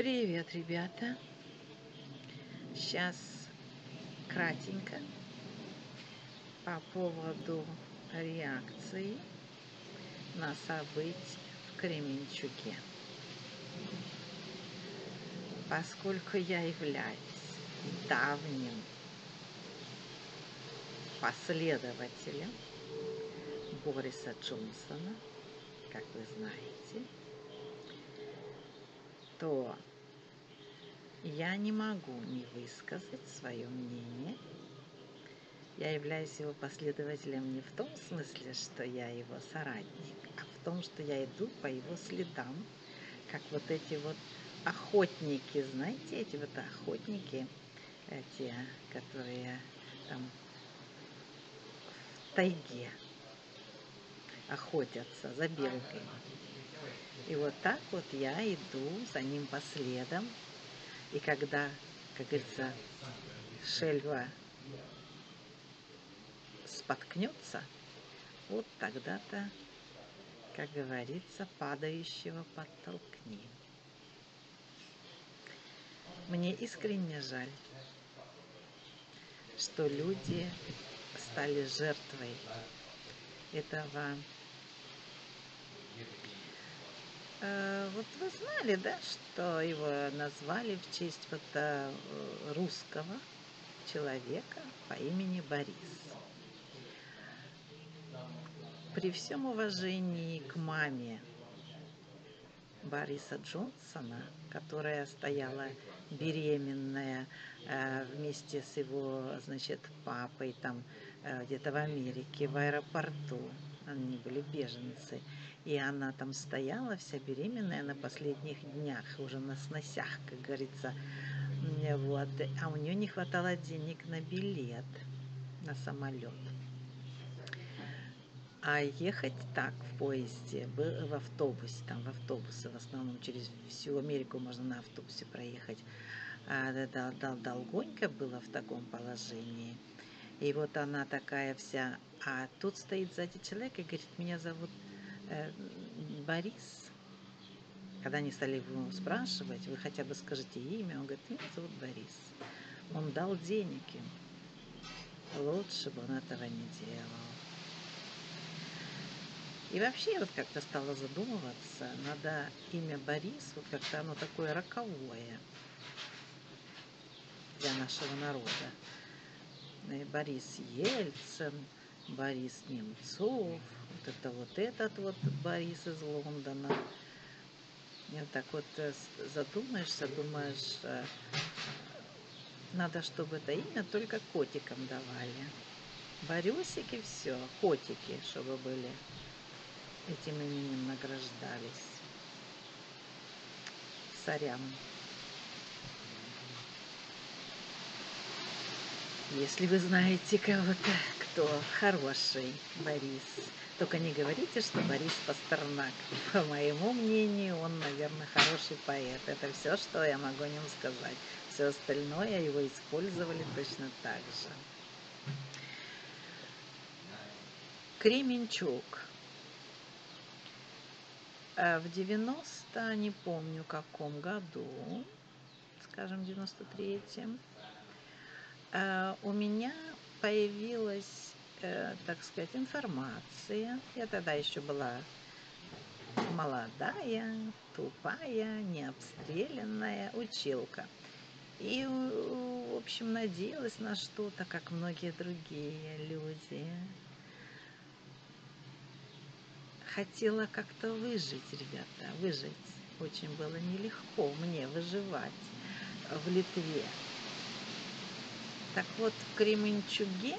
Привет, ребята! Сейчас кратенько по поводу реакции на события в Кременчуге. Поскольку я являюсь давним последователем Бориса Джонсона, как вы знаете, то я не могу не высказать свое мнение. Я являюсь его последователем не в том смысле, что я его соратник, а в том, что я иду по его следам, как вот эти вот охотники, знаете, эти вот охотники, эти, которые там в тайге охотятся за белкой. И вот так вот я иду за ним по следам. И когда, как говорится, шельва споткнется, вот тогда-то, как говорится, падающего подтолкни. Мне искренне жаль, что люди стали жертвой этого Э, вот вы знали, да, что его назвали в честь вот э, русского человека по имени Борис. При всем уважении к маме Бориса Джонсона, которая стояла беременная э, вместе с его, значит, папой там где-то в Америке, в аэропорту, они были беженцы, и она там стояла вся беременная на последних днях, уже на сносях, как говорится. Вот. А у нее не хватало денег на билет, на самолет. А ехать так в поезде, в автобусе, там в автобусе, в основном через всю Америку можно на автобусе проехать, а, дол дол долгонько было в таком положении. И вот она такая вся, а тут стоит сзади человек и говорит, меня зовут Борис, когда они стали его спрашивать, вы хотя бы скажите имя, он говорит, меня зовут Борис. Он дал денег им. Лучше бы он этого не делал. И вообще вот как-то стала задумываться, надо имя Борис, вот как-то оно такое роковое для нашего народа. И Борис Ельцин, Борис Немцов, вот это вот этот вот Борис из Лондона. Вот так вот э, задумаешься, думаешь, э, надо, чтобы это имя только котикам давали. Борюсики все, котики, чтобы были этим именем награждались. Сорян. Если вы знаете кого-то, кто хороший Борис, только не говорите, что Борис Пастернак. По моему мнению, он, наверное, хороший поэт. Это все, что я могу о нем сказать. Все остальное его использовали точно так же. Кременчук. А в 90, не помню каком году, скажем, 93-м, а, у меня появилась э, так сказать, информация. Я тогда еще была молодая, тупая, необстрелянная училка. И, в общем, надеялась на что-то, как многие другие люди. Хотела как-то выжить, ребята, выжить. Очень было нелегко мне выживать в Литве. Так вот, в Кременчуге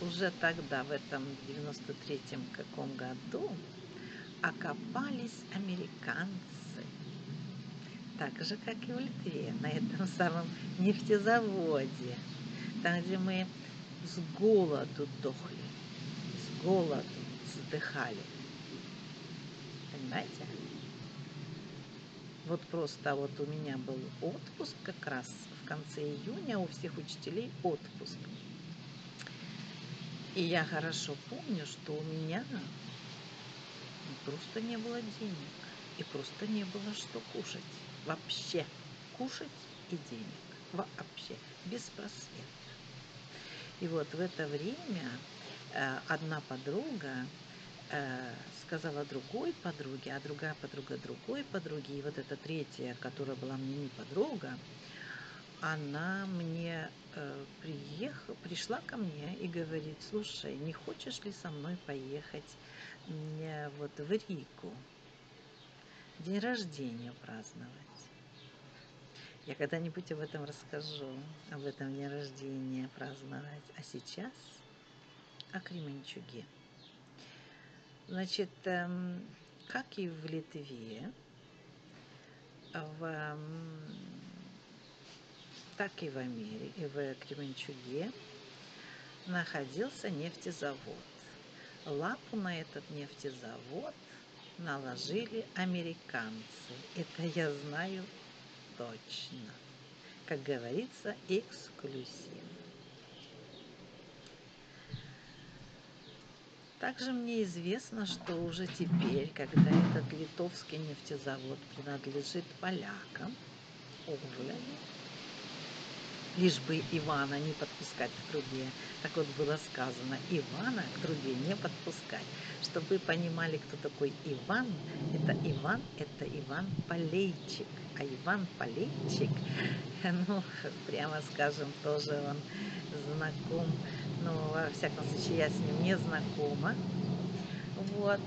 уже тогда, в этом 93-м каком году, окопались американцы. Так же, как и в Литве, на этом самом нефтезаводе, там, где мы с голоду дохли, с голоду вздыхали. Понимаете? Вот просто вот у меня был отпуск как раз в конце июня, у всех учителей отпуск. И я хорошо помню, что у меня просто не было денег. и просто не было что кушать. Вообще кушать и денег. Вообще беспросветно. И вот в это время э, одна подруга э, сказала другой подруге, а другая подруга другой подруге, и вот эта третья, которая была мне не подруга, она мне э, приехала, пришла ко мне и говорит, слушай, не хочешь ли со мной поехать мне вот в Рику, день рождения праздновать? Я когда-нибудь об этом расскажу, об этом дне рождения праздновать. А сейчас о Кременчуге. Значит, эм, как и в Литве, в так и в Америке, в Кременчуге находился нефтезавод. Лапу на этот нефтезавод наложили американцы. Это я знаю точно. Как говорится, эксклюзив. Также мне известно, что уже теперь, когда этот литовский нефтезавод принадлежит полякам, уже лишь бы Ивана не подпускать к трубе. Так вот было сказано, Ивана к трубе не подпускать. Чтобы вы понимали, кто такой Иван, это Иван, это Иван Полейчик. А Иван Полейчик, ну, прямо скажем, тоже он знаком, ну, во всяком случае, я с ним не знакома. Вот,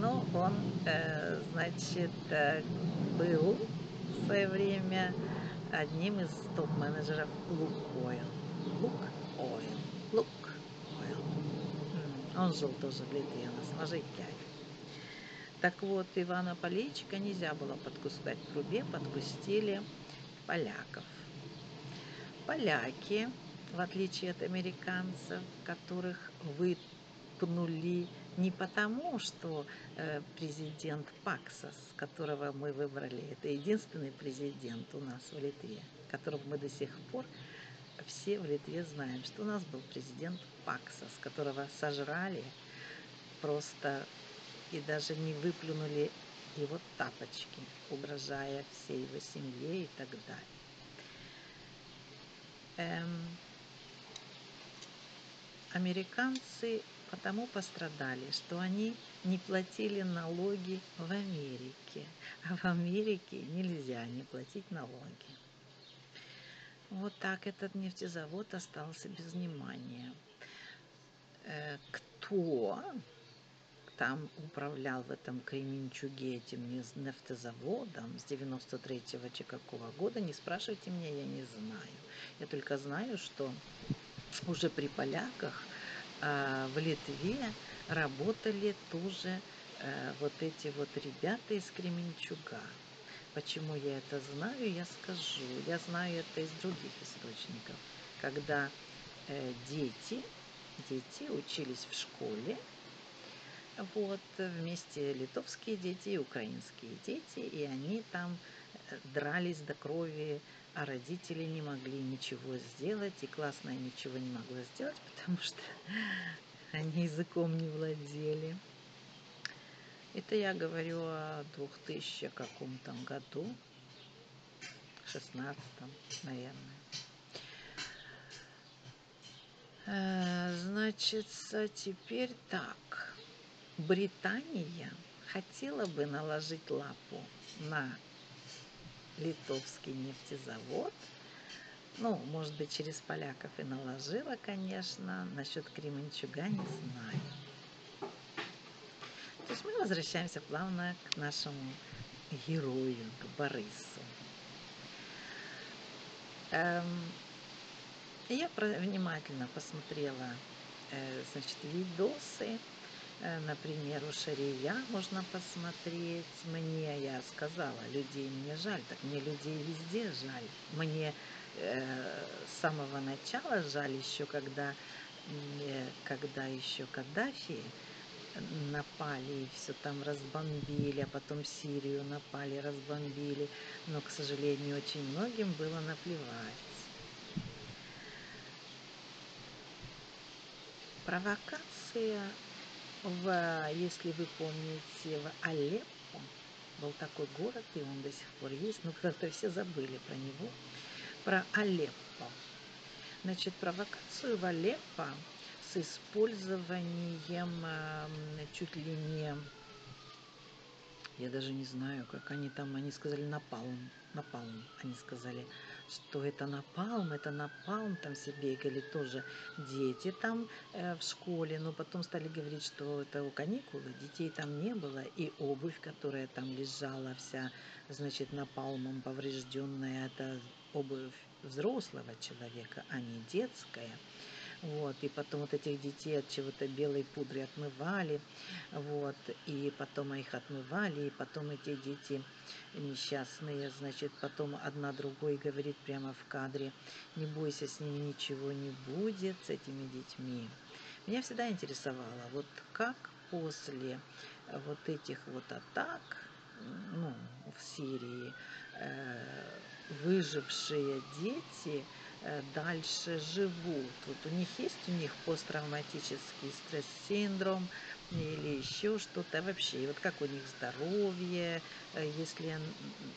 но он, э, значит, э, был в свое время одним из топ-менеджеров Лукойл. Лукойл. Лукойл. Он жил тоже в Литве, на Сможейкяе. Так вот, Ивана Полейчика нельзя было подкускать к трубе, подкустили поляков. Поляки, в отличие от американцев, которых выпнули не потому, что э, президент Паксас, которого мы выбрали, это единственный президент у нас в Литве, которого мы до сих пор все в Литве знаем, что у нас был президент Паксас, которого сожрали просто и даже не выплюнули его тапочки, угрожая всей его семье и так далее. Эм, американцы потому пострадали, что они не платили налоги в Америке. А в Америке нельзя не платить налоги. Вот так этот нефтезавод остался без внимания. Э, кто там управлял в этом Кременчуге этим нефтезаводом с 93-го чи какого года, не спрашивайте меня, я не знаю. Я только знаю, что уже при поляках в Литве работали тоже э, вот эти вот ребята из Кременчуга. Почему я это знаю, я скажу. Я знаю это из других источников. Когда э, дети, дети учились в школе, вот, вместе литовские дети и украинские дети, и они там э, дрались до крови, а родители не могли ничего сделать, и классная ничего не могла сделать, потому что они языком не владели. Это я говорю о 2000 каком там году, 16 наверное. Э, значит, теперь так. Британия хотела бы наложить лапу на литовский нефтезавод. Ну, может быть, через поляков и наложила, конечно. Насчет Кременчуга не знаю. То есть мы возвращаемся плавно к нашему герою, к Борису. Эм, я внимательно посмотрела э, значит, видосы например, у Шария можно посмотреть. Мне, я сказала, людей мне жаль, так мне людей везде жаль. Мне э, с самого начала жаль еще, когда, э, когда еще Каддафи напали и все там разбомбили, а потом Сирию напали, разбомбили. Но, к сожалению, очень многим было наплевать. Провокация в, если вы помните, в Алеппо был такой город, и он до сих пор есть, но как-то все забыли про него, про Алеппо. Значит, провокацию в Алеппо с использованием чуть ли не, я даже не знаю, как они там, они сказали напалм, напалм, они сказали, что это напалм, это напалм, там все бегали тоже дети там э, в школе, но потом стали говорить, что это у каникулы, детей там не было, и обувь, которая там лежала вся, значит, напалмом поврежденная, это обувь взрослого человека, а не детская. Вот, и потом вот этих детей от чего-то белой пудры отмывали, вот, и потом их отмывали, и потом эти дети несчастные, значит, потом одна другой говорит прямо в кадре, не бойся, с ними ничего не будет, с этими детьми. Меня всегда интересовало, вот как после вот этих вот атак, ну, в Сирии, э, выжившие дети, дальше живут. Вот у них есть у них посттравматический стресс-синдром или еще что-то вообще. И вот как у них здоровье, э, если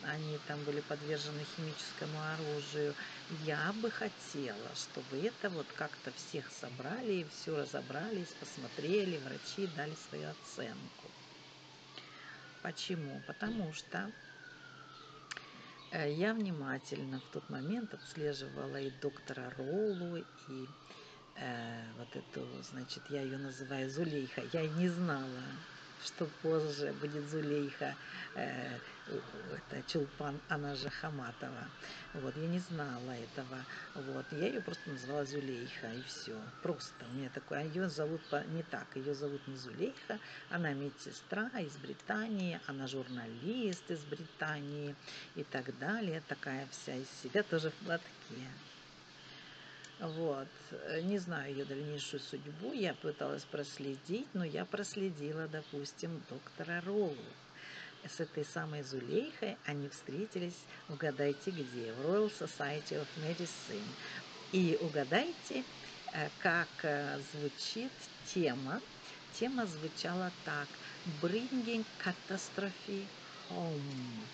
они там были подвержены химическому оружию. Я бы хотела, чтобы это вот как-то всех собрали и все разобрались, посмотрели, врачи дали свою оценку. Почему? Потому что Э, я внимательно в тот момент отслеживала и доктора Роллу, и э, вот эту, значит, я ее называю Зулейха. Я и не знала, что позже будет Зулейха, э, это Чулпан, она же Хаматова. Вот, я не знала этого. Вот, я ее просто назвала Зулейха, и все. Просто у меня такое. А ее зовут не так. Ее зовут не Зулейха, она медсестра из Британии, она журналист из Британии и так далее. Такая вся из себя, тоже в платке. Вот. Не знаю ее дальнейшую судьбу, я пыталась проследить, но я проследила, допустим, доктора Роллу. С этой самой Зулейхой они встретились, угадайте где, в Royal Society of Medicine. И угадайте, э, как э, звучит тема. Тема звучала так. Bringing Catastrophe Home.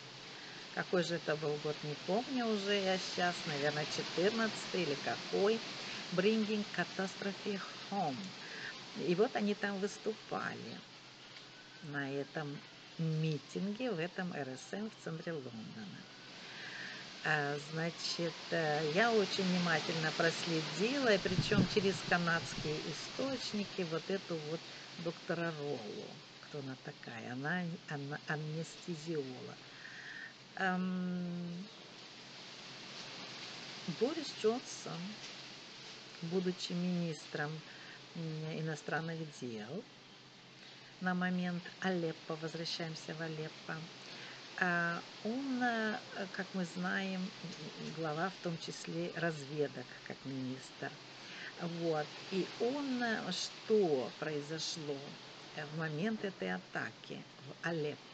Какой же это был год, не помню уже я сейчас, наверное, 14 или какой. Bringing Catastrophe Home. И вот они там выступали на этом митинге в этом РСМ в центре Лондона. А, значит, э, я очень внимательно проследила, и причем через канадские источники, вот эту вот доктора Роллу. Кто она такая? Она, она анестезиолог. Эм, Борис Джонсон, будучи министром иностранных дел, на момент Алеппо, возвращаемся в Алеппо, а, он, э, как мы знаем, глава в том числе разведок, как министр. Вот. И он, э, что произошло в момент этой атаки в Алеппо?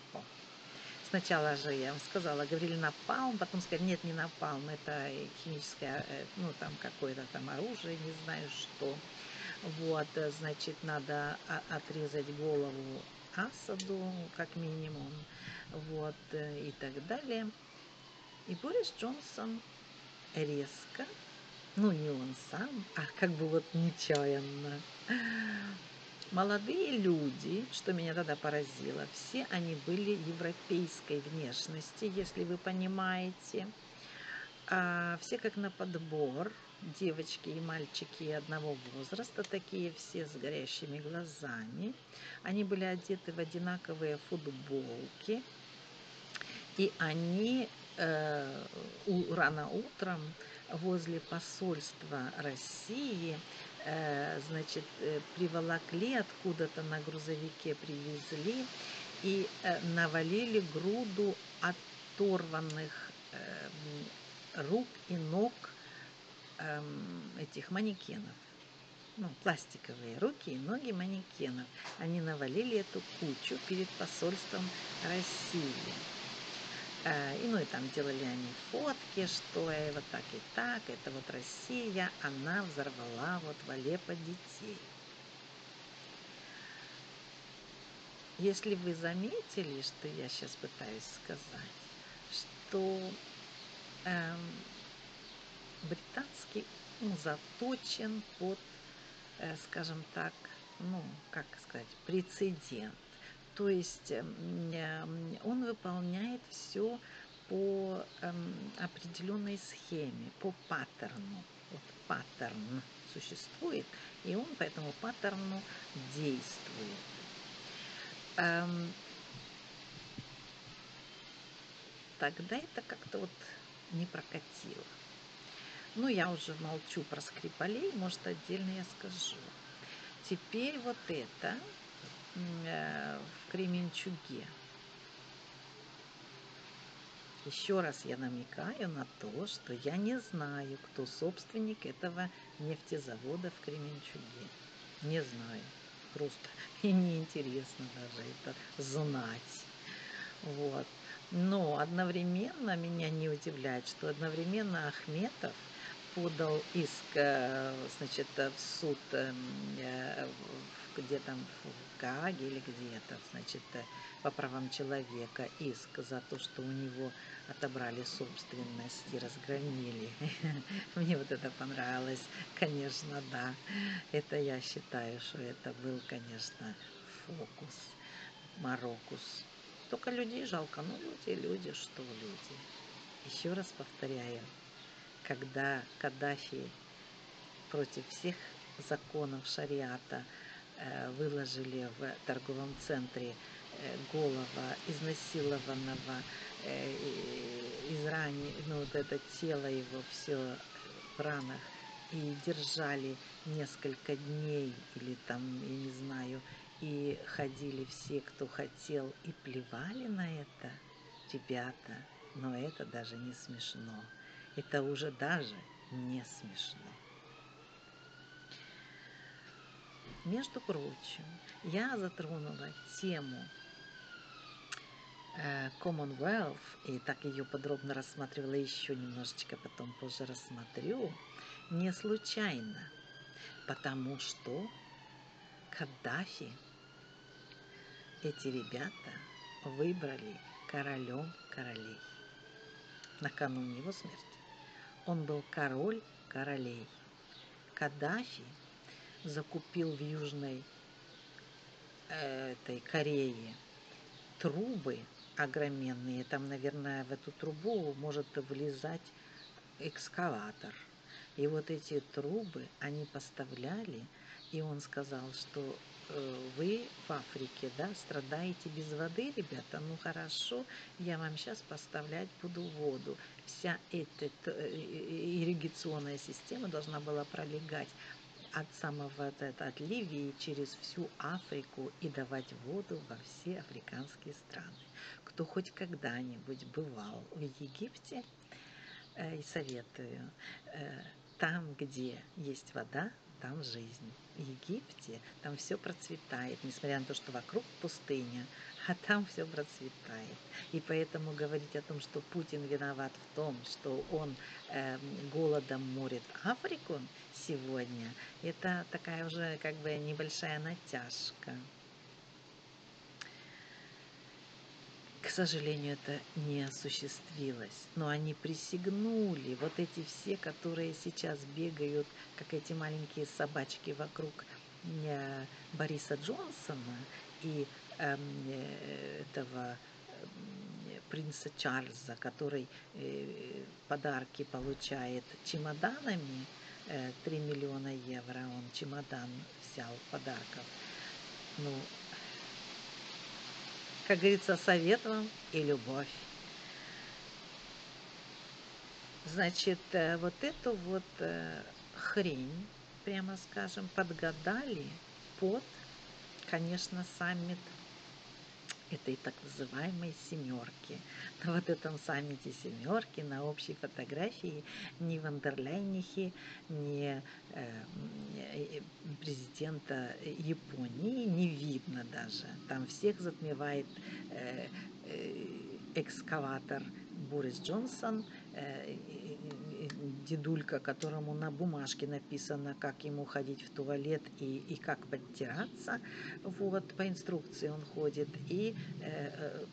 Сначала же я вам сказала, говорили напалм, потом сказали, нет, не напалм, это химическое, э, ну там какое-то там оружие, не знаю что. Вот, значит, надо отрезать голову Асаду, как минимум, вот, э, и так далее. И Борис Джонсон резко, ну не он сам, а как бы вот нечаянно, Молодые люди, что меня тогда поразило, все они были европейской внешности, если вы понимаете. А все как на подбор, девочки и мальчики одного возраста, такие все с горящими глазами. Они были одеты в одинаковые футболки, и они э, у, рано утром возле посольства России значит, э, приволокли откуда-то на грузовике, привезли и э, навалили груду оторванных рук и ног эм, этих манекенов. Ну, пластиковые руки и ноги манекенов. Они навалили эту кучу перед посольством России. Э, и, ну и там делали они фотки, что и вот так и так, это вот Россия, она взорвала вот в Алеппо детей. если вы заметили, что я сейчас пытаюсь сказать, что эм, британский ум заточен под, э, скажем так, ну, как сказать, прецедент. То есть э, он выполняет все по э, определенной схеме, по паттерну. Вот паттерн существует, и он по этому паттерну действует. Эм, тогда это как-то вот не прокатило. Ну, я уже молчу про Скрипалей, может, отдельно я скажу. Теперь вот это в Кременчуге. Еще раз я намекаю на то, что я не знаю, кто собственник этого нефтезавода в Кременчуге. Не знаю. Просто и неинтересно даже это знать. Вот. Но одновременно меня не удивляет, что одновременно Ахметов подал иск э, значит, в суд эм, э, где там в Гааге или где-то, значит, э, по правам человека иск за то, что у него отобрали собственность и разгромили. Мне вот это понравилось, конечно, да. Это я считаю, что это был, конечно, фокус, Марокус. Только людей жалко, ну люди, люди, что люди. Еще раз повторяю, когда Каддафи против всех законов шариата э, выложили в торговом центре э, голова изнасилованного, э, израни, ну вот это тело его все в ранах, и держали несколько дней или там, я не знаю, и ходили все, кто хотел, и плевали на это, ребята, но это даже не смешно. Это уже даже не смешно. Между прочим, я затронула тему э, Commonwealth, и так ее подробно рассматривала еще немножечко, потом позже рассмотрю, не случайно, потому что Каддафи эти ребята выбрали королем королей накануне его смерти. Он был король королей. Каддафи закупил в Южной э, этой Корее трубы огроменные. Там, наверное, в эту трубу может влезать экскаватор. И вот эти трубы они поставляли, и он сказал, что вы в Африке, да, страдаете без воды, ребята, ну хорошо, я вам сейчас поставлять буду воду. Вся эта э, ирригационная система должна была пролегать от самого от Ливии через всю Африку и давать воду во все африканские страны. Кто хоть когда-нибудь бывал в Египте, э, и советую, там, где есть вода, там жизнь. В Египте там все процветает, несмотря на то, что вокруг пустыня, а там все процветает. И поэтому говорить о том, что Путин виноват в том, что он э, голодом морит Африку сегодня, это такая уже как бы небольшая натяжка. К сожалению, это не осуществилось. Но они присягнули, вот эти все, которые сейчас бегают, как эти маленькие собачки вокруг э, Бориса Джонсона и эм, э, этого э, принца Чарльза, который э, подарки получает чемоданами, э, 3 миллиона евро он чемодан взял подарков. Ну, как говорится, совет вам и любовь. Значит, э, вот эту вот э, хрень, прямо скажем, подгадали под, конечно, саммит этой так называемой семерки. На вот этом саммите семерки, на общей фотографии ни Вандерляйнихи, ни э, э, президента Японии не видно даже. Там всех затмевает э, э, экскаватор Борис Джонсон, э, дедулька, которому на бумажке написано, как ему ходить в туалет и, и как подтираться. Вот, по инструкции он ходит. И э, э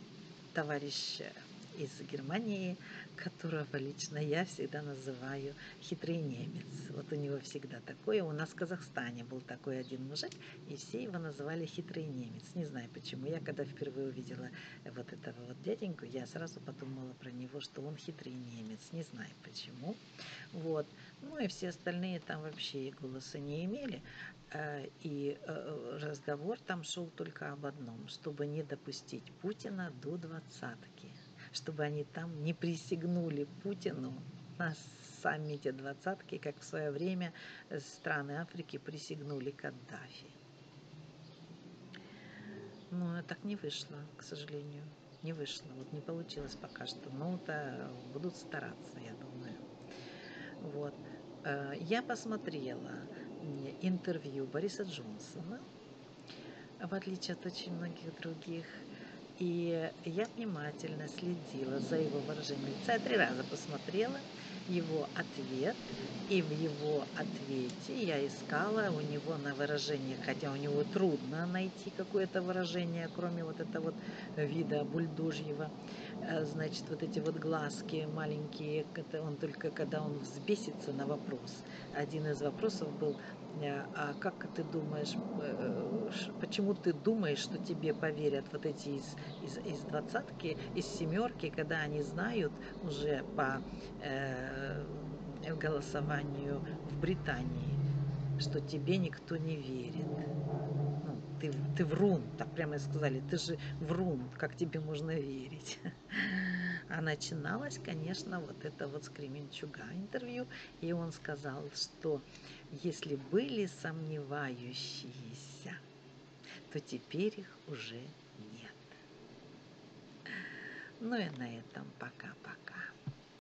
товарищ из Германии, которого лично я всегда называю хитрый немец. Вот у него всегда такое. У нас в Казахстане был такой один мужик, и все его называли хитрый немец. Не знаю почему. Я когда впервые увидела вот этого вот дяденьку, я сразу подумала про него, что он хитрый немец. Не знаю почему. Вот. Ну и все остальные там вообще голоса не имели. Э, и э, разговор там шел только об одном, чтобы не допустить Путина до двадцатки чтобы они там не присягнули Путину на саммите двадцатки, как в свое время страны Африки присягнули Каддафи. Но так не вышло, к сожалению. Не вышло. Вот не получилось пока что. Но то будут стараться, я думаю. Вот. Э, я посмотрела интервью Бориса Джонсона, в отличие от очень многих других и я внимательно следила за его выражением лица. Я три раза посмотрела его ответ, и в его ответе я искала у него на выражение, хотя у него трудно найти какое-то выражение, кроме вот этого вот вида бульдожьего, значит, вот эти вот глазки маленькие, он только когда он взбесится на вопрос. Один из вопросов был, Э, а как ты думаешь, э, почему ты думаешь, что тебе поверят вот эти из, из, из двадцатки, из семерки, когда они знают уже по э, голосованию в Британии, что тебе никто не верит? Ты, ты врун, так прямо и сказали, ты же врун, как тебе можно верить? А начиналось, конечно, вот это вот с Кременчуга интервью, и он сказал, что если были сомневающиеся, то теперь их уже нет. Ну и на этом пока-пока.